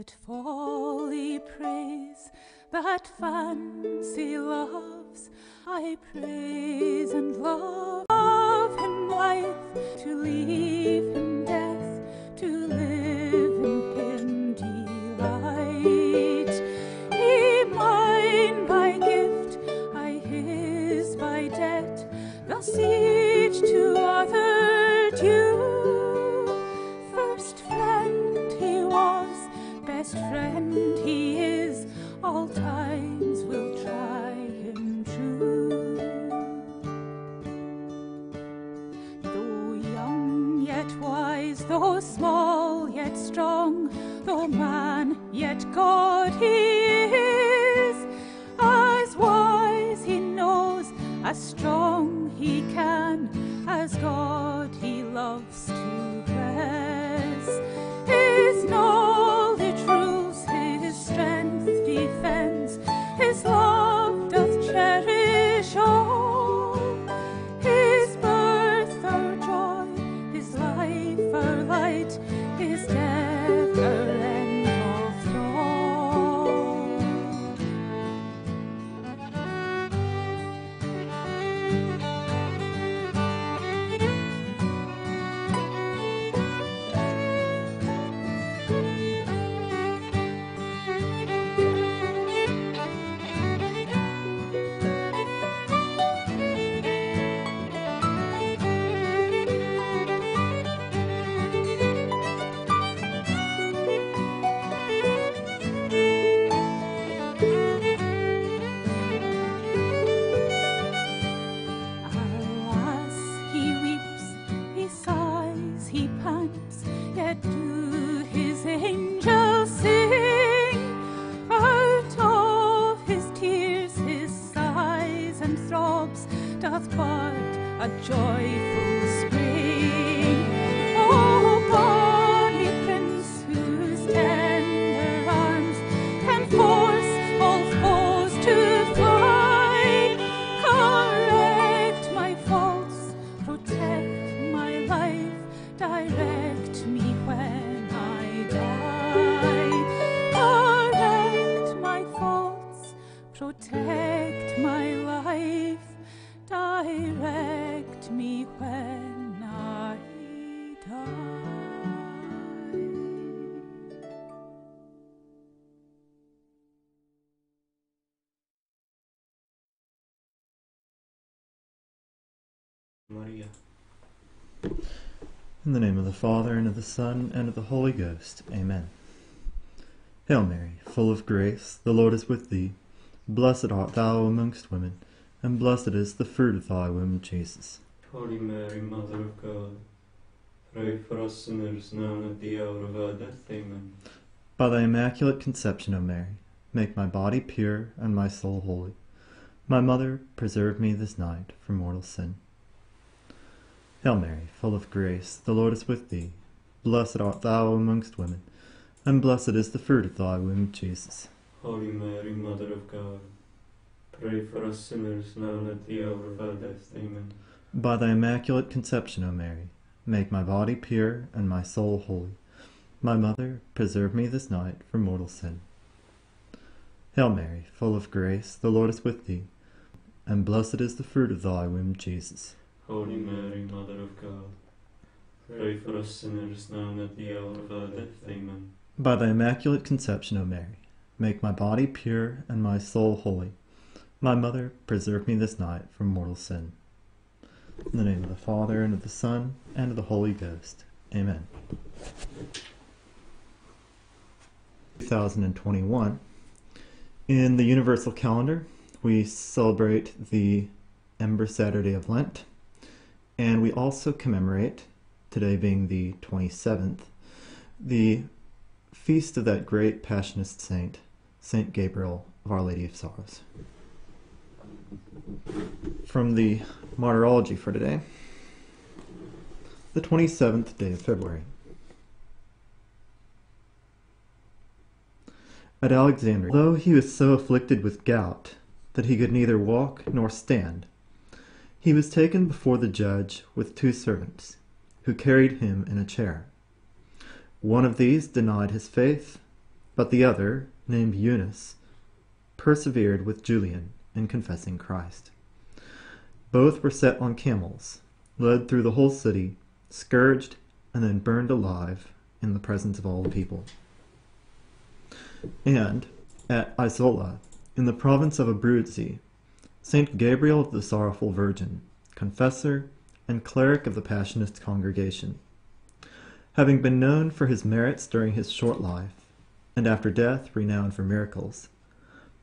Let folly praise that fancy loves. I praise and love, love him life, to leave him God he is. As wise he knows, as strong the of the Father, and of the Son, and of the Holy Ghost. Amen. Hail Mary, full of grace, the Lord is with thee. Blessed art thou amongst women, and blessed is the fruit of thy womb, Jesus. Holy Mary, Mother of God, pray for us sinners now and at the hour of our death. Amen. By thy immaculate conception, O Mary, make my body pure and my soul holy. My mother, preserve me this night from mortal sin. Hail Mary, full of grace, the Lord is with thee. Blessed art thou amongst women, and blessed is the fruit of thy womb, Jesus. Holy Mary, Mother of God, pray for us sinners now and at the hour of our death. Amen. By thy immaculate conception, O Mary, make my body pure and my soul holy. My mother, preserve me this night from mortal sin. Hail Mary, full of grace, the Lord is with thee, and blessed is the fruit of thy womb, Jesus. Holy Mary, Mother of God, pray for us sinners now and at the hour of our death. Amen. By thy immaculate conception, O Mary, make my body pure and my soul holy. My mother, preserve me this night from mortal sin. In the name of the Father, and of the Son, and of the Holy Ghost. Amen. 2021. In the Universal Calendar, we celebrate the Ember Saturday of Lent, and we also commemorate, today being the 27th, the feast of that great Passionist saint, Saint Gabriel of Our Lady of Sorrows. From the Martyrology for today, the 27th day of February. At Alexandria, though he was so afflicted with gout that he could neither walk nor stand, he was taken before the judge with two servants, who carried him in a chair. One of these denied his faith, but the other, named Eunus, persevered with Julian in confessing Christ. Both were set on camels, led through the whole city, scourged, and then burned alive in the presence of all the people. And at Isola, in the province of Abruzzi, Saint Gabriel of the Sorrowful Virgin, confessor and cleric of the Passionist congregation, having been known for his merits during his short life, and after death renowned for miracles,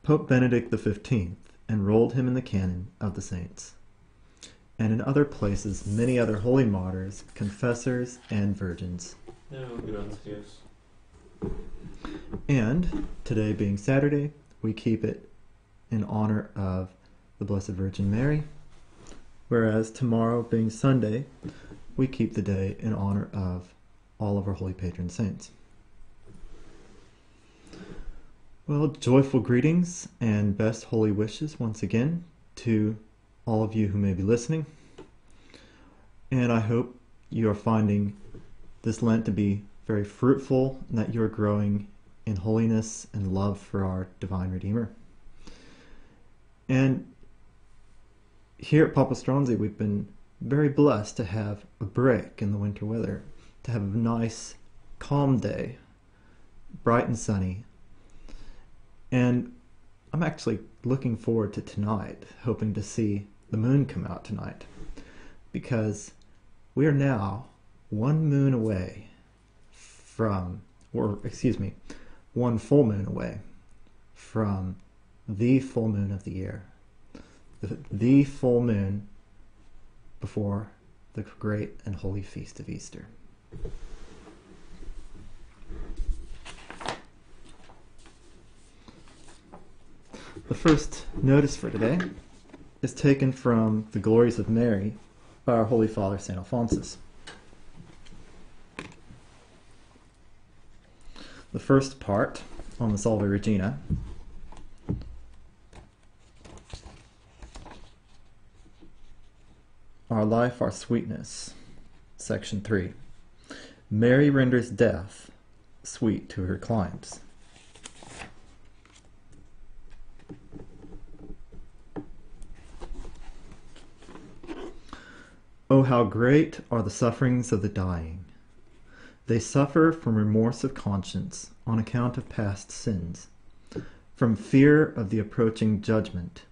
Pope Benedict XV enrolled him in the canon of the saints. And in other places, many other holy martyrs, confessors, and virgins. And today being Saturday, we keep it in honor of the Blessed Virgin Mary. Whereas tomorrow being Sunday, we keep the day in honor of all of our holy patron saints. Well, joyful greetings and best holy wishes once again to all of you who may be listening. And I hope you are finding this Lent to be very fruitful and that you are growing in holiness and love for our divine Redeemer. And here at Papa Stronsay, we've been very blessed to have a break in the winter weather, to have a nice, calm day, bright and sunny. And I'm actually looking forward to tonight, hoping to see the moon come out tonight, because we are now one moon away from, or excuse me, one full moon away from the full moon of the year, the, the full moon before the great and holy feast of Easter. The first notice for today is taken from the Glories of Mary by our Holy Father St. Alphonsus. The first part on the Salve Regina Our Life, Our Sweetness, Section 3. Mary renders death sweet to her clients. Oh, how great are the sufferings of the dying! They suffer from remorse of conscience on account of past sins, from fear of the approaching judgment,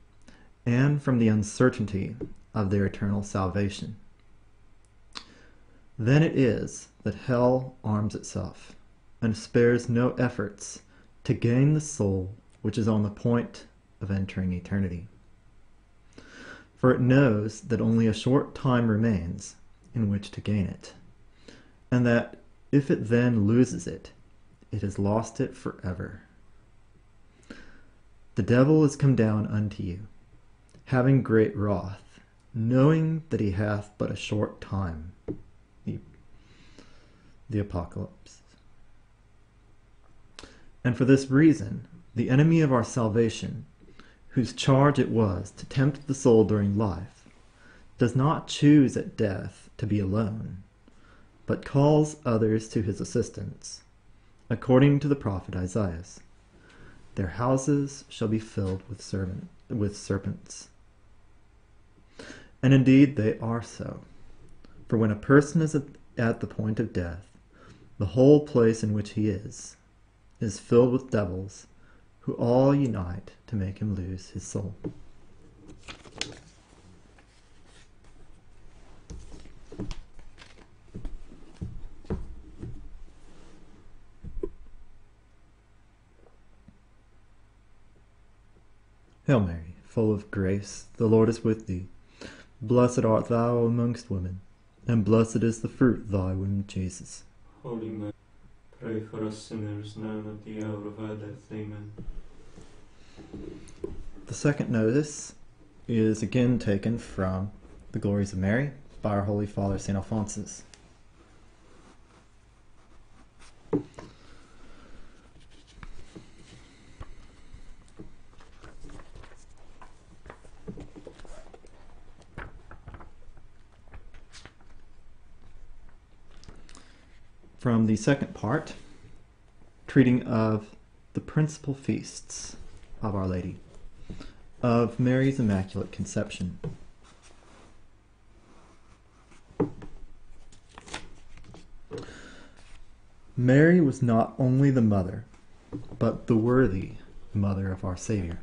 and from the uncertainty of their eternal salvation. Then it is that hell arms itself and spares no efforts to gain the soul which is on the point of entering eternity. For it knows that only a short time remains in which to gain it, and that if it then loses it, it has lost it forever. The devil is come down unto you, having great wrath, knowing that he hath but a short time. The, the Apocalypse. And for this reason, the enemy of our salvation, whose charge it was to tempt the soul during life, does not choose at death to be alone but calls others to his assistance, according to the prophet Isaiah. Their houses shall be filled with servant with serpents. And indeed they are so. For when a person is at the point of death, the whole place in which he is is filled with devils who all unite to make him lose his soul. Hail Mary, full of grace, the Lord is with thee. Blessed art thou amongst women, and blessed is the fruit of thy womb, Jesus. Holy Mary, pray for us sinners now and at the hour of our death. Amen. The second notice is again taken from the Glories of Mary by our Holy Father St. Alphonsus. From the second part, treating of the principal feasts of Our Lady, of Mary's Immaculate Conception. Mary was not only the mother, but the worthy mother of our Savior.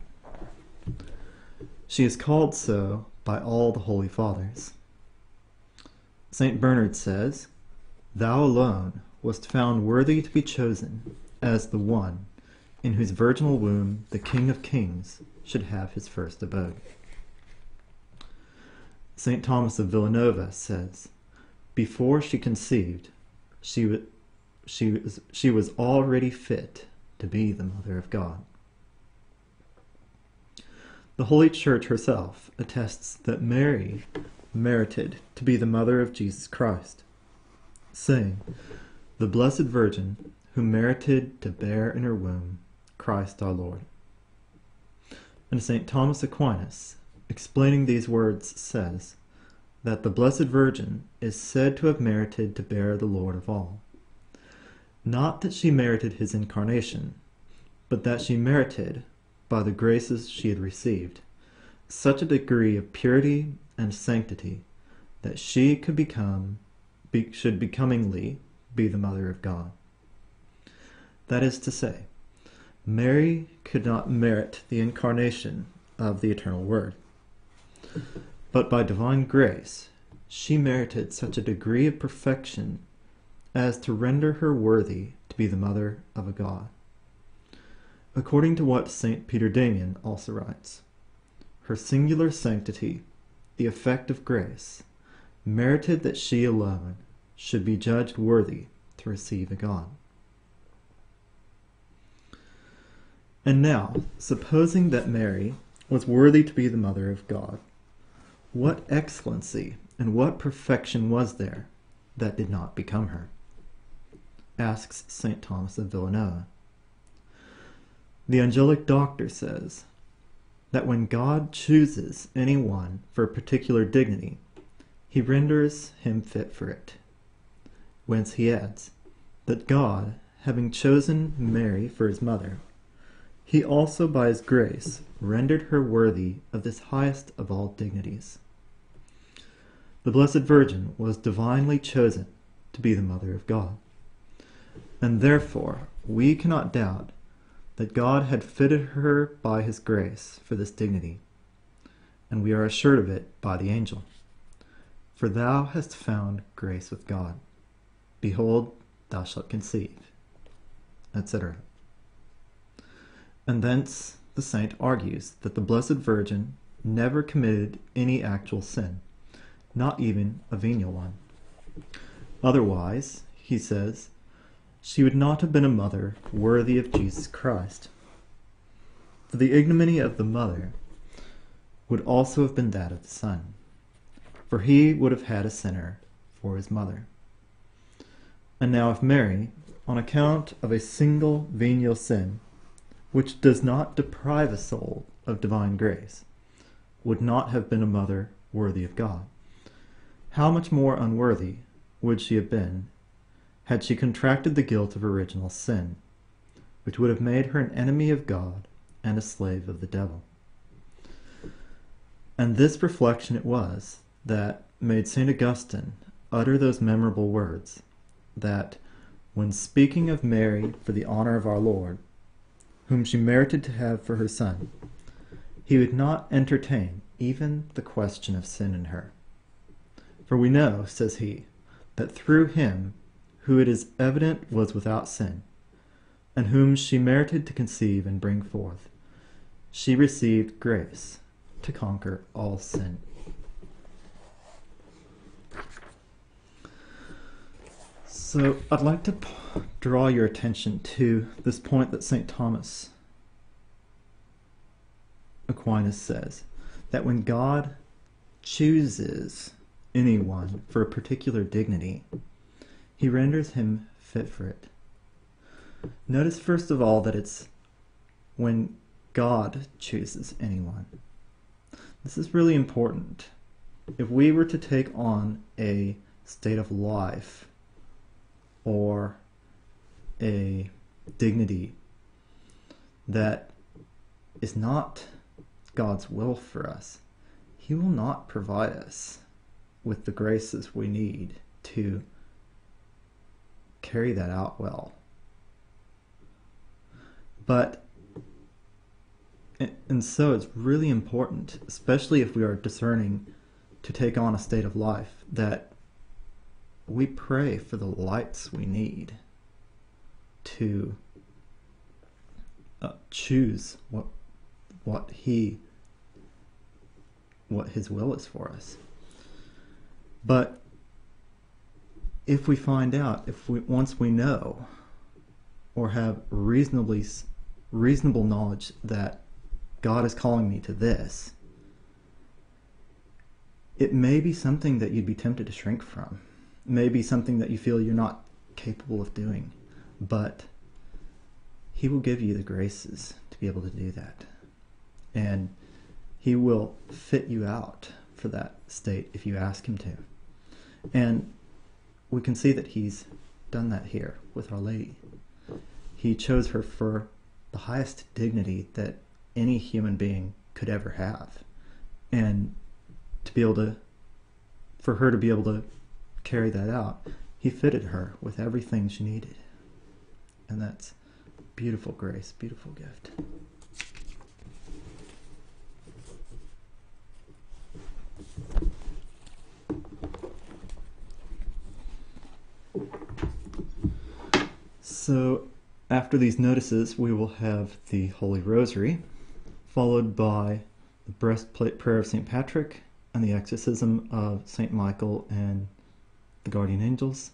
She is called so by all the Holy Fathers. St. Bernard says, Thou alone wast found worthy to be chosen as the one in whose virginal womb the King of Kings should have his first abode. St. Thomas of Villanova says, Before she conceived, she, w- she, was, she was already fit to be the Mother of God. The Holy Church herself attests that Mary merited to be the mother of Jesus Christ, saying, The Blessed Virgin who merited to bear in her womb Christ our Lord. And St. Thomas Aquinas, explaining these words, says that the Blessed Virgin is said to have merited to bear the Lord of all. Not that she merited his incarnation, but that she merited, by the graces she had received, such a degree of purity and sanctity that she could become, be, should becomingly be the Mother of God. That is to say, Mary could not merit the incarnation of the eternal Word, but by divine grace she merited such a degree of perfection as to render her worthy to be the mother of a God. According to what St. Peter Damian also writes, her singular sanctity, the effect of grace, merited that she alone should be judged worthy to receive a God. And now, supposing that Mary was worthy to be the mother of God, what excellency and what perfection was there that did not become her? asks St. Thomas of Villanova. The angelic doctor says that when God chooses any one for a particular dignity, he renders him fit for it. Whence he adds that God, having chosen Mary for his mother, he also by his grace rendered her worthy of this highest of all dignities. The Blessed Virgin was divinely chosen to be the Mother of God. And therefore, we cannot doubt that God had fitted her by his grace for this dignity, and we are assured of it by the angel. For thou hast found grace with God. Behold, thou shalt conceive, etc. And thence the saint argues that the Blessed Virgin never committed any actual sin, not even a venial one. Otherwise, he says, she would not have been a mother worthy of Jesus Christ. For the ignominy of the mother would also have been that of the son, for he would have had a sinner for his mother. And now, if Mary, on account of a single venial sin, which does not deprive a soul of divine grace, would not have been a mother worthy of God, how much more unworthy would she have been had she contracted the guilt of original sin, which would have made her an enemy of God and a slave of the devil. And this reflection it was that made St. Augustine utter those memorable words that, when speaking of Mary for the honor of our Lord, whom she merited to have for her son, he would not entertain even the question of sin in her. For we know, says he, that through him who it is evident was without sin, and whom she merited to conceive and bring forth, she received grace to conquer all sin. So I'd like to draw your attention to this point that St. Thomas Aquinas says that when God chooses anyone for a particular dignity, he renders him fit for it. Notice first of all that it's when God chooses anyone. This is really important. If we were to take on a state of life or a dignity that is not God's will for us, He will not provide us with the graces we need to carry that out well. But, and so it's really important, especially if we are discerning to take on a state of life, that we pray for the lights we need to uh, choose what what he what his will is for us. But if we find out, if we once we know or have reasonably reasonable knowledge that God is calling me to this, it may be something that you'd be tempted to shrink from. May be something that you feel you're not capable of doing, but he will give you the graces to be able to do that. And He will fit you out for that state if you ask Him to. And we can see that He's done that here with Our Lady. He chose her for the highest dignity that any human being could ever have. And to be able to, for her to be able to carry that out, He fitted her with everything she needed. And that's Beautiful grace, beautiful gift. So, after these notices, we will have the Holy Rosary, followed by the breastplate prayer of St. Patrick and the exorcism of St. Michael and the guardian angels,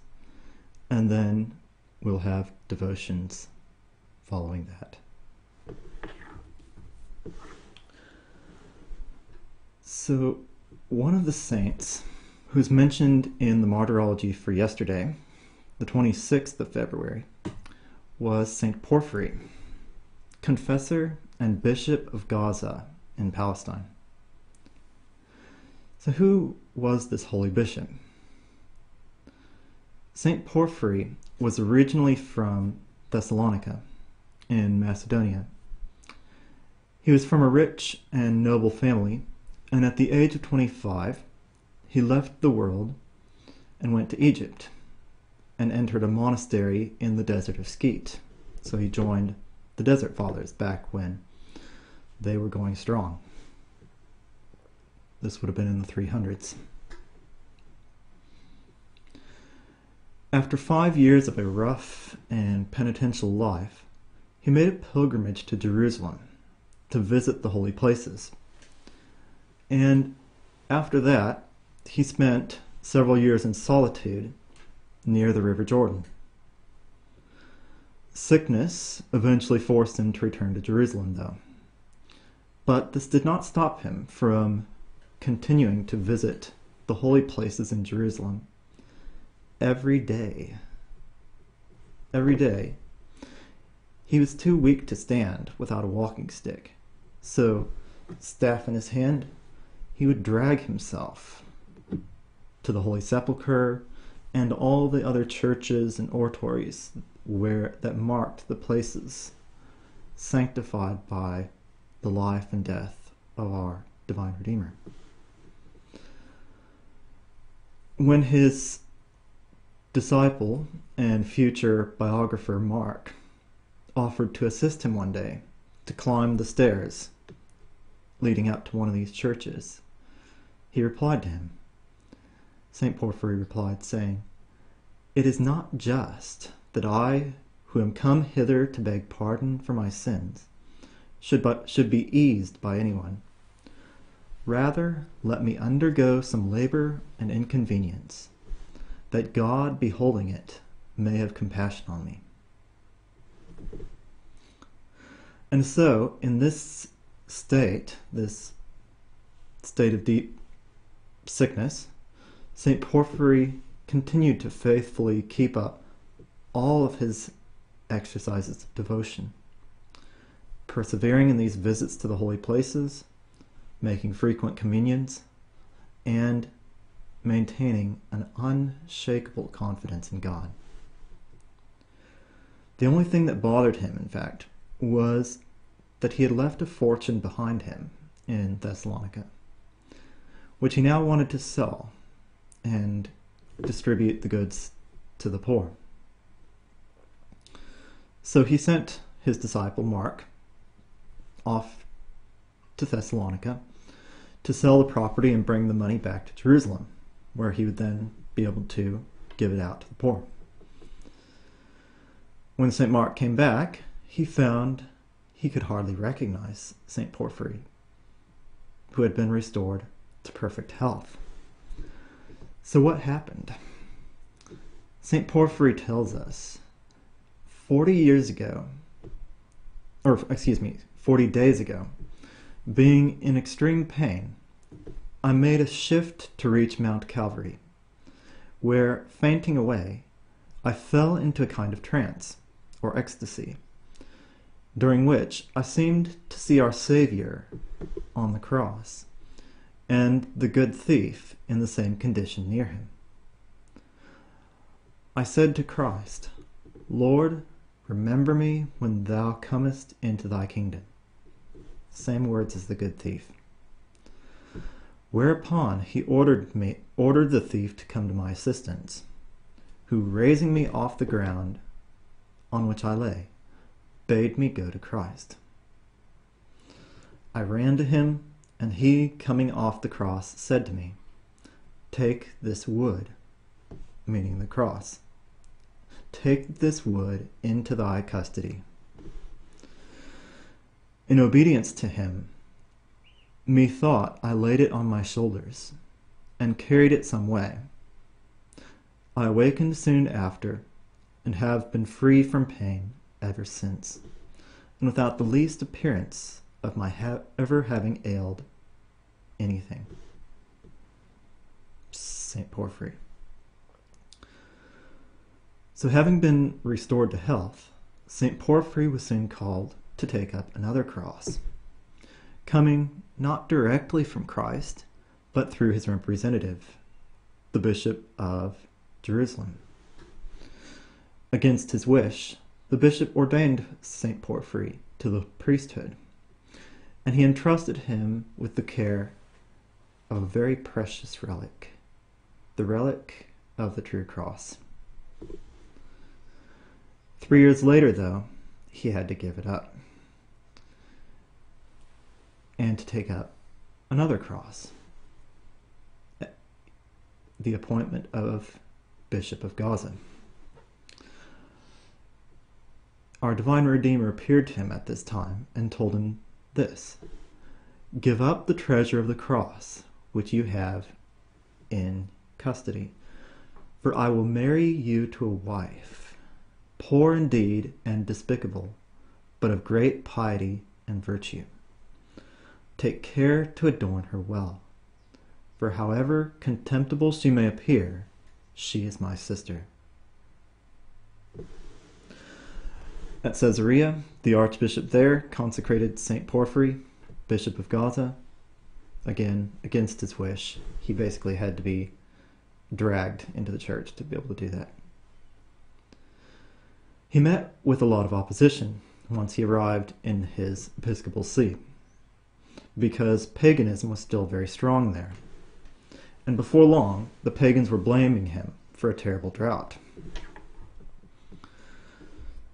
and then we'll have devotions following that. So, one of the saints who's mentioned in the martyrology for yesterday, the 26th of February, was Saint Porphyry, confessor and bishop of Gaza in Palestine. So, who was this holy bishop? Saint Porphyry was originally from Thessalonica in Macedonia. He was from a rich and noble family, and at the age of 25, he left the world and went to Egypt and entered a monastery in the desert of Skete. So he joined the Desert Fathers back when they were going strong. This would have been in the 300s. After five years of a rough and penitential life, he made a pilgrimage to Jerusalem to visit the holy places. And after that, he spent several years in solitude near the River Jordan. Sickness eventually forced him to return to Jerusalem, though. But this did not stop him from continuing to visit the holy places in Jerusalem every day. Every day, he was too weak to stand without a walking stick, so, staff in his hand, he would drag himself to the Holy Sepulchre and all the other churches and oratories where that marked the places sanctified by the life and death of our divine Redeemer. When his disciple and future biographer Mark offered to assist him one day to climb the stairs leading up to one of these churches. He replied to him. St. Porphyry replied, saying, It is not just that I, who am come hither to beg pardon for my sins, should, but, should be eased by anyone. Rather, let me undergo some labor and inconvenience, that God, beholding it, may have compassion on me. And so, in this state, this state of deep sickness, St. Porphyry continued to faithfully keep up all of his exercises of devotion, persevering in these visits to the holy places, making frequent communions, and maintaining an unshakable confidence in God. The only thing that bothered him, in fact, was that he had left a fortune behind him in Thessalonica, which he now wanted to sell and distribute the goods to the poor. So he sent his disciple Mark off to Thessalonica to sell the property and bring the money back to Jerusalem, where he would then be able to give it out to the poor. When St. Mark came back, he found he could hardly recognize St. Porphyry, who had been restored to perfect health. So, what happened? St. Porphyry tells us 40 years ago, or excuse me, 40 days ago, being in extreme pain, I made a shift to reach Mount Calvary, where, fainting away, I fell into a kind of trance, or ecstasy, during which I seemed to see our Savior on the cross, and the good thief in the same condition near him. I said to Christ, Lord, remember me when thou comest into thy kingdom. Same words as the good thief. Whereupon he ordered me ordered the thief to come to my assistance, who raising me off the ground on which I lay, bade me go to Christ. I ran to him, and he, coming off the cross, said to me, Take this wood, meaning the cross, take this wood into thy custody. In obedience to him, methought I laid it on my shoulders, and carried it some way. I awakened soon after, and have been free from pain ever since, and without the least appearance of my ha- ever having ailed anything. St. Porphyry. So, having been restored to health, St. Porphyry was soon called to take up another cross, coming not directly from Christ, but through his representative, the Bishop of Jerusalem. Against his wish, the bishop ordained St. Porphyry to the priesthood, and he entrusted him with the care of a very precious relic, the relic of the true cross. Three years later, though, he had to give it up and to take up another cross the appointment of Bishop of Gaza. Our divine Redeemer appeared to him at this time and told him this Give up the treasure of the cross which you have in custody, for I will marry you to a wife, poor indeed and despicable, but of great piety and virtue. Take care to adorn her well, for however contemptible she may appear, she is my sister. At Caesarea, the archbishop there consecrated St. Porphyry, bishop of Gaza. Again, against his wish, he basically had to be dragged into the church to be able to do that. He met with a lot of opposition once he arrived in his episcopal see because paganism was still very strong there. And before long, the pagans were blaming him for a terrible drought.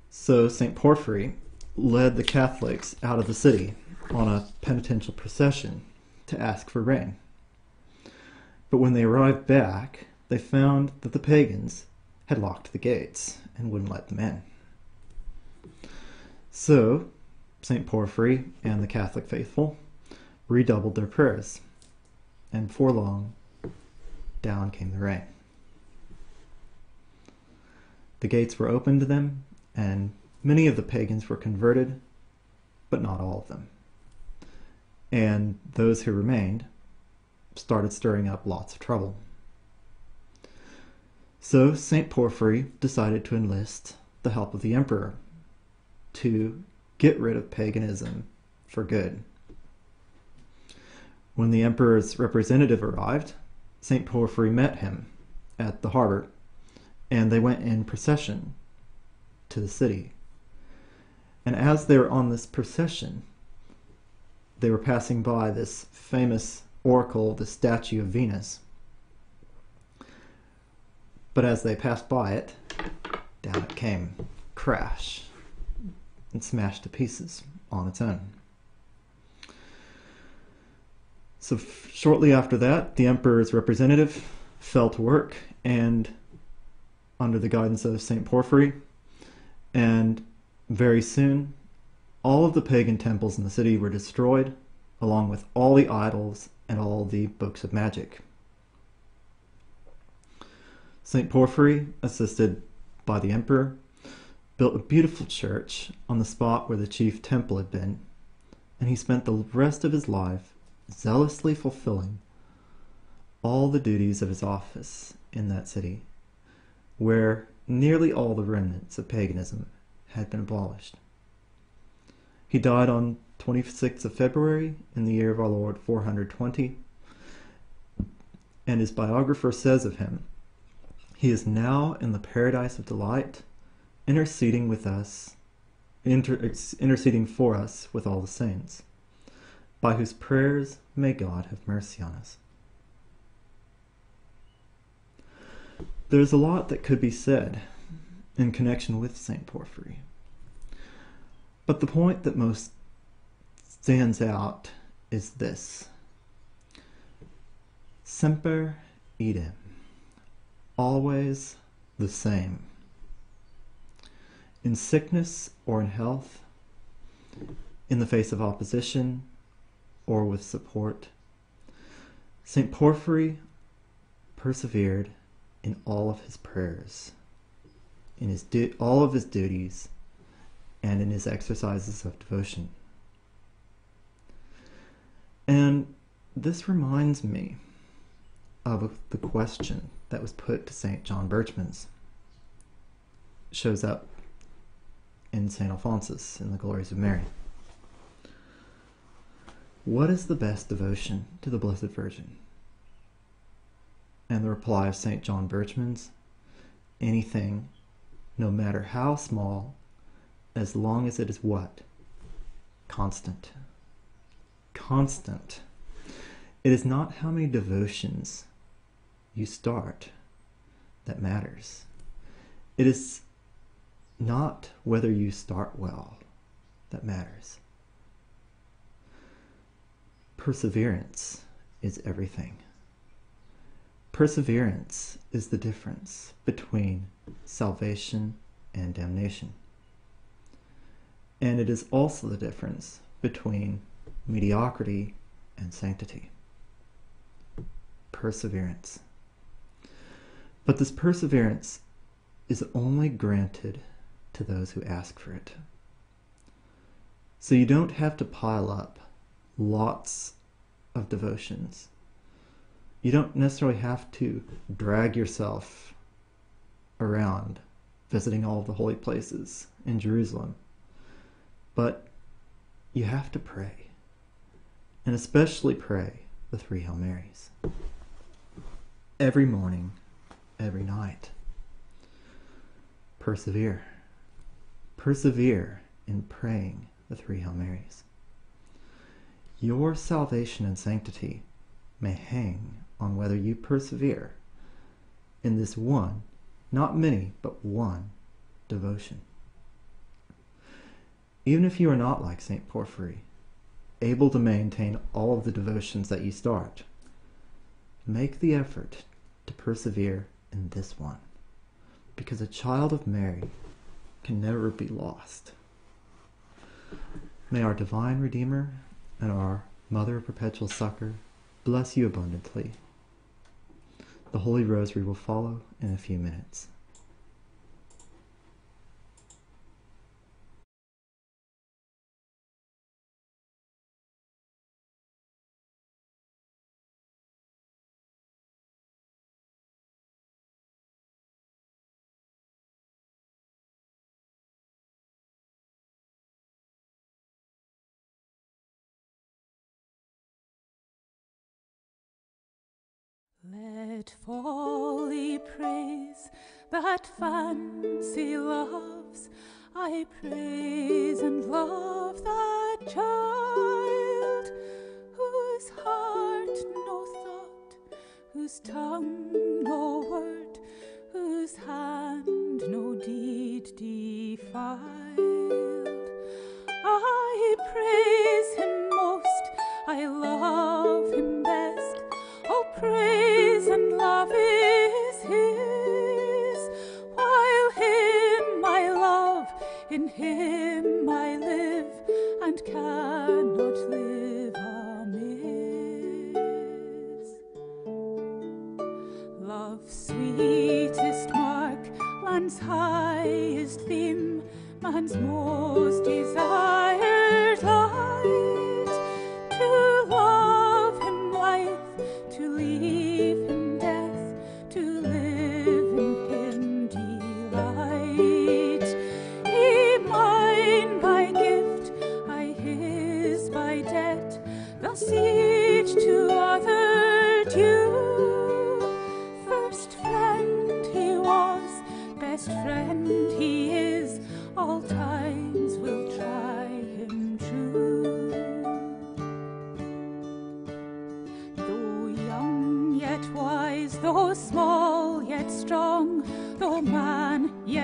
So St. Porphyry led the Catholics out of the city on a penitential procession to ask for rain. But when they arrived back, they found that the pagans had locked the gates and wouldn't let them in. So, St. Porphyry and the Catholic faithful redoubled their prayers, and before long, down came the rain. The gates were opened to them, and many of the pagans were converted, but not all of them. And those who remained started stirring up lots of trouble. So St. Porphyry decided to enlist the help of the emperor to get rid of paganism for good. When the emperor's representative arrived, St. Porphyry met him at the harbor, and they went in procession to the city. And as they were on this procession, they were passing by this famous oracle, the statue of Venus. But as they passed by it, down it came, crash, and smashed to pieces on its own. So, f- shortly after that, the emperor's representative fell to work and, under the guidance of St. Porphyry, and very soon, all of the pagan temples in the city were destroyed, along with all the idols and all the books of magic. St. Porphyry, assisted by the emperor, built a beautiful church on the spot where the chief temple had been, and he spent the rest of his life zealously fulfilling all the duties of his office in that city, where nearly all the remnants of paganism had been abolished. He died on 26th of February in the year of our Lord 420, and his biographer says of him, He is now in the paradise of delight, interceding with us, inter- interceding for us with all the saints, by whose prayers may God have mercy on us. There's a lot that could be said in connection with St. Porphyry. But the point that most stands out is this Semper idem, always the same. In sickness or in health, in the face of opposition or with support, St. Porphyry persevered in all of his prayers, in his du- all of his duties, and in his exercises of devotion. And this reminds me of the question that was put to St. John Berchmans. shows up in St. Alphonsus in the Glories of Mary. What is the best devotion to the Blessed Virgin? And the reply of St. John Berchmans anything, no matter how small, as long as it is what? Constant. Constant. It is not how many devotions you start that matters. It is not whether you start well that matters. Perseverance is everything. Perseverance is the difference between salvation and damnation. And it is also the difference between mediocrity and sanctity. Perseverance. But this perseverance is only granted to those who ask for it. So you don't have to pile up lots of devotions. You don't necessarily have to drag yourself around visiting all the holy places in Jerusalem. But you have to pray. And especially pray the three Hail Marys. Every morning, every night. Persevere. Persevere in praying the three Hail Marys. Your salvation and sanctity may hang on whether you persevere in this one, not many, but one devotion. Even if you are not like St. Porphyry, able to maintain all of the devotions that you start, make the effort to persevere in this one, because a child of Mary can never be lost. May our divine Redeemer and our Mother of Perpetual Succor bless you abundantly. The Holy Rosary will follow in a few minutes. folly praise that fancy loves. I praise and love that child whose heart no thought, whose tongue no word, whose hand no deed defiled. I praise him most, I love him best. Oh, praise.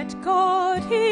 God he.